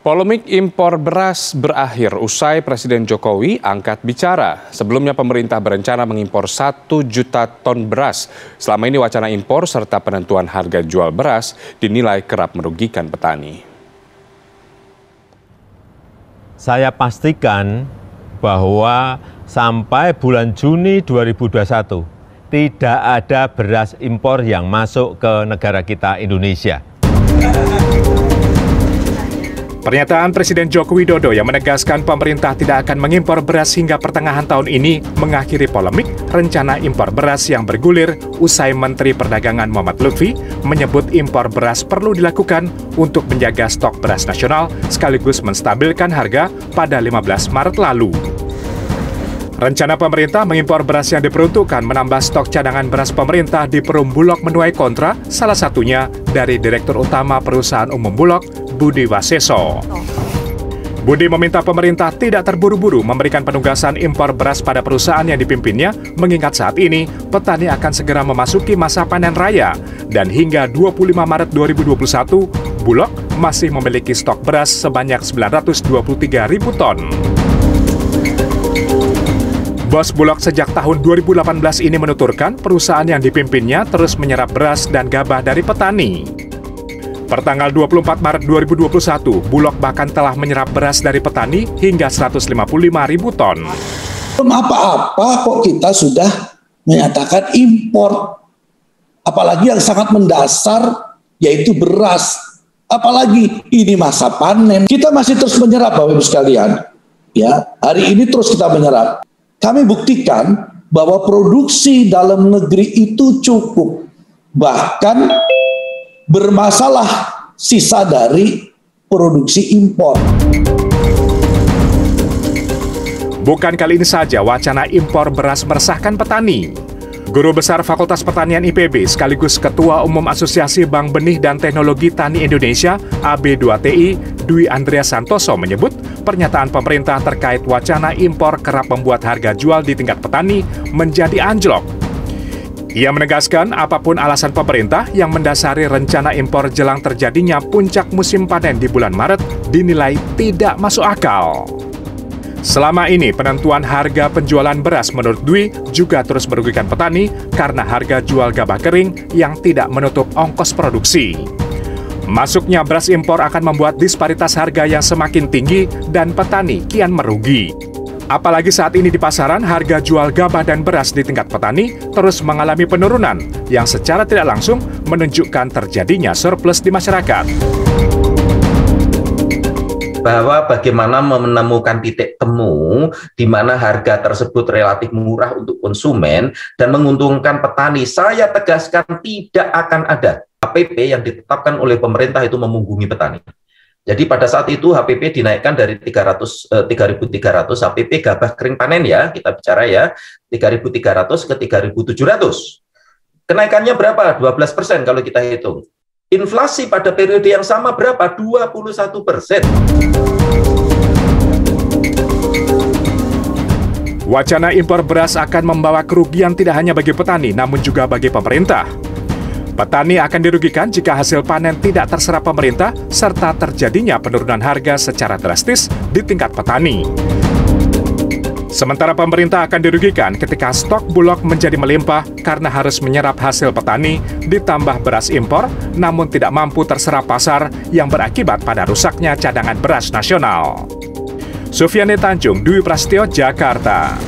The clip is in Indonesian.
Polemik impor beras berakhir usai Presiden Jokowi angkat bicara. Sebelumnya pemerintah berencana mengimpor 1 juta ton beras. Selama ini wacana impor serta penentuan harga jual beras dinilai kerap merugikan petani. Saya pastikan bahwa sampai bulan Juni 2021 tidak ada beras impor yang masuk ke negara kita Indonesia. Pernyataan Presiden Joko Widodo yang menegaskan pemerintah tidak akan mengimpor beras hingga pertengahan tahun ini mengakhiri polemik rencana impor beras yang bergulir usai Menteri Perdagangan Muhammad Lutfi menyebut impor beras perlu dilakukan untuk menjaga stok beras nasional sekaligus menstabilkan harga pada 15 Maret lalu. Rencana pemerintah mengimpor beras yang diperuntukkan menambah stok cadangan beras pemerintah di Perum Bulog menuai kontra, salah satunya dari Direktur Utama Perusahaan Umum Bulog, Budi Waseso. Budi meminta pemerintah tidak terburu-buru memberikan penugasan impor beras pada perusahaan yang dipimpinnya, mengingat saat ini petani akan segera memasuki masa panen raya, dan hingga 25 Maret 2021, Bulog masih memiliki stok beras sebanyak 923 ribu ton. Bos Bulog sejak tahun 2018 ini menuturkan perusahaan yang dipimpinnya terus menyerap beras dan gabah dari petani. Pertanggal 24 Maret 2021, Bulog bahkan telah menyerap beras dari petani hingga 155 ribu ton. Belum apa-apa kok kita sudah menyatakan impor. Apalagi yang sangat mendasar yaitu beras. Apalagi ini masa panen. Kita masih terus menyerap Bapak Ibu sekalian. Ya, hari ini terus kita menyerap kami buktikan bahwa produksi dalam negeri itu cukup. Bahkan bermasalah sisa dari produksi impor. Bukan kali ini saja wacana impor beras meresahkan petani. Guru Besar Fakultas Pertanian IPB sekaligus Ketua Umum Asosiasi Bank Benih dan Teknologi Tani Indonesia AB2TI Dwi Andrea Santoso menyebut pernyataan pemerintah terkait wacana impor kerap membuat harga jual di tingkat petani menjadi anjlok. Ia menegaskan apa pun alasan pemerintah yang mendasari rencana impor jelang terjadinya puncak musim panen di bulan Maret dinilai tidak masuk akal. Selama ini penentuan harga penjualan beras menurut Dwi juga terus merugikan petani karena harga jual gabah kering yang tidak menutup ongkos produksi. Masuknya beras impor akan membuat disparitas harga yang semakin tinggi dan petani kian merugi. Apalagi saat ini di pasaran harga jual gabah dan beras di tingkat petani terus mengalami penurunan yang secara tidak langsung menunjukkan terjadinya surplus di masyarakat bahwa bagaimana menemukan titik temu di mana harga tersebut relatif murah untuk konsumen dan menguntungkan petani. Saya tegaskan tidak akan ada HPP yang ditetapkan oleh pemerintah itu memunggungi petani. Jadi pada saat itu HPP dinaikkan dari 300 eh, 3.300 HPP gabah kering panen ya, kita bicara ya, 3.300 ke 3.700. Kenaikannya berapa? 12 persen kalau kita hitung. Inflasi pada periode yang sama berapa? 21 persen. Wacana impor beras akan membawa kerugian tidak hanya bagi petani, namun juga bagi pemerintah. Petani akan dirugikan jika hasil panen tidak terserap pemerintah, serta terjadinya penurunan harga secara drastis di tingkat petani. Sementara pemerintah akan dirugikan ketika stok bulog menjadi melimpah karena harus menyerap hasil petani ditambah beras impor namun tidak mampu terserap pasar yang berakibat pada rusaknya cadangan beras nasional. Sufiane Tanjung, Dwi Prasetyo, Jakarta.